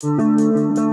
Música